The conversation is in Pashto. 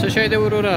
څه شی دی وروره